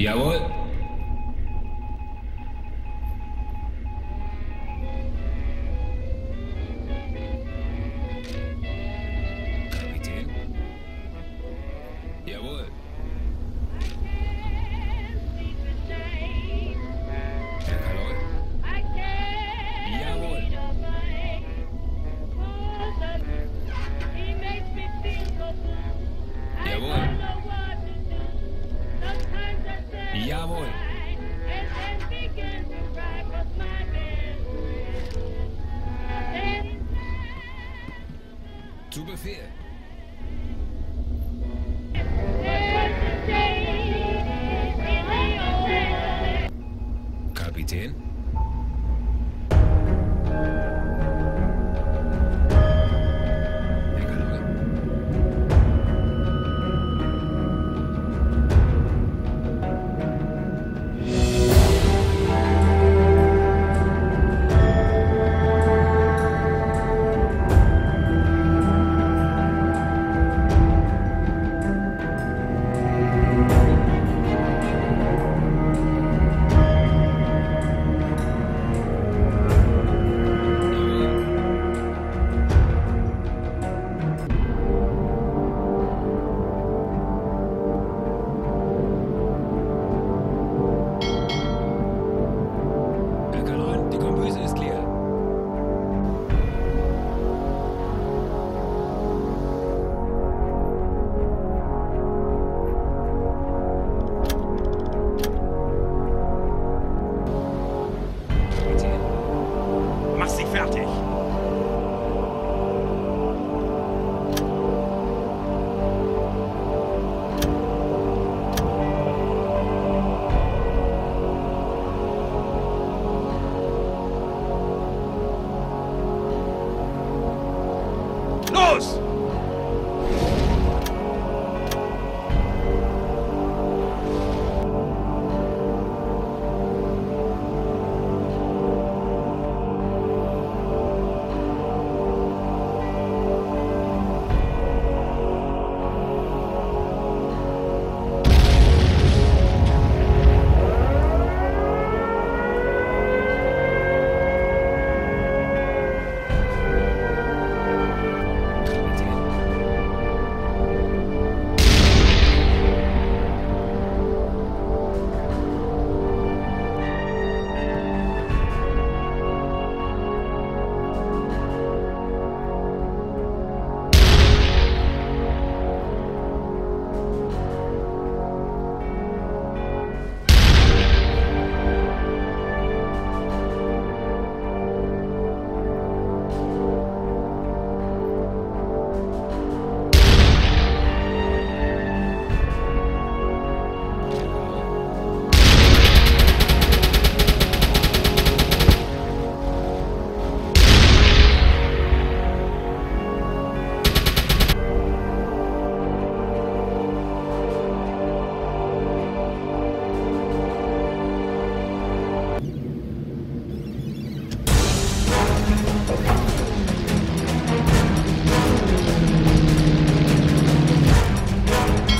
Jawohl. Zu Befehl. parti.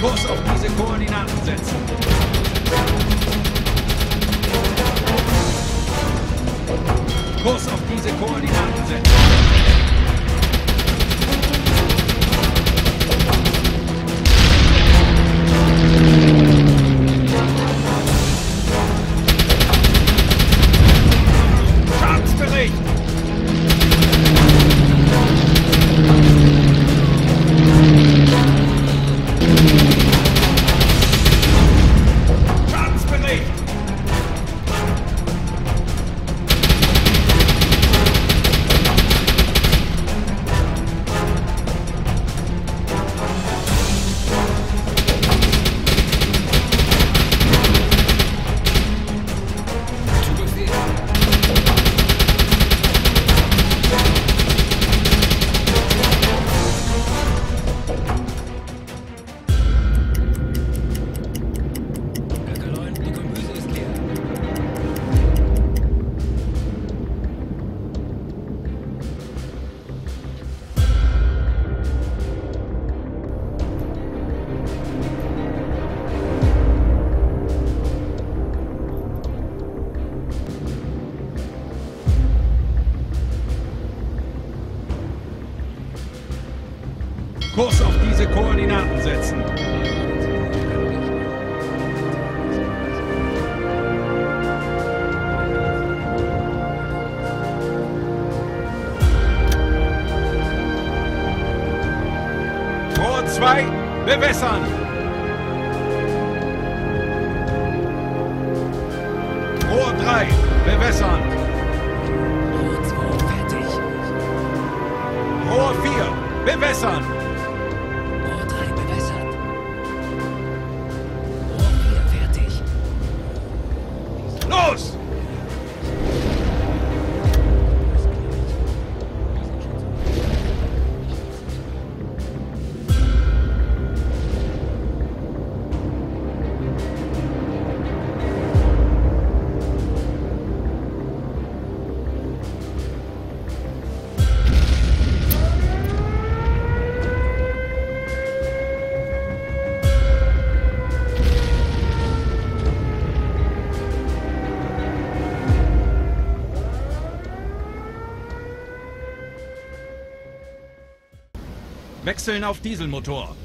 Kurs auf diese Koordinaten setzen! Kurs auf diese Koordinaten setzen! Kurs auf diese Koordinaten setzen. Rohr 2, bewässern! Rohr 3, bewässern! Rohr 2 fertig. Rohr 4, bewässern! Wechseln auf Dieselmotor.